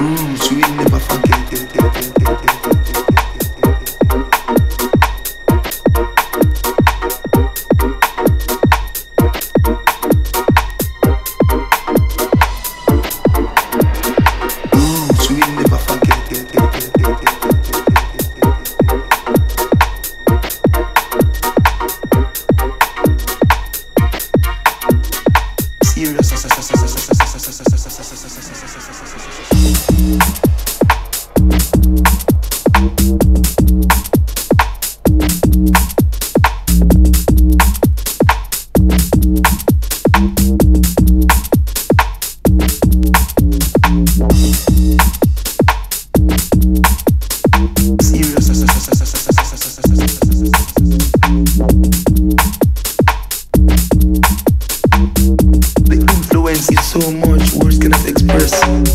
We'll never forget. Yeah, yeah, yeah.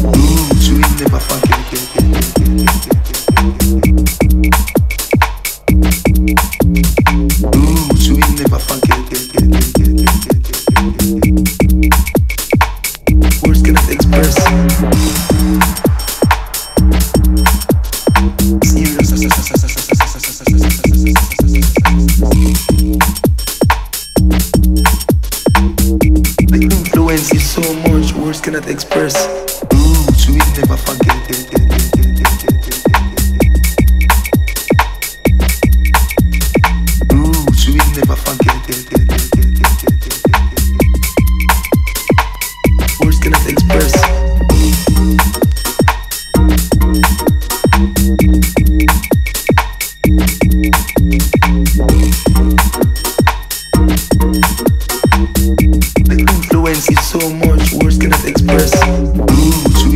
Ooh. Bluetooth.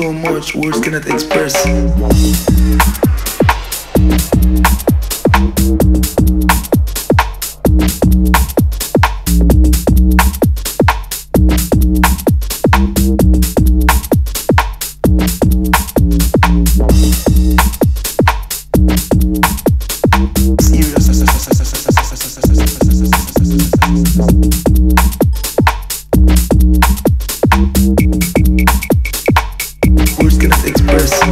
so much words cannot express